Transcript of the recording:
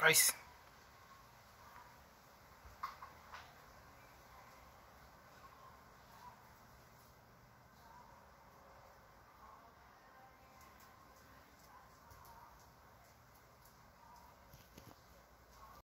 Peace.